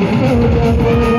যাব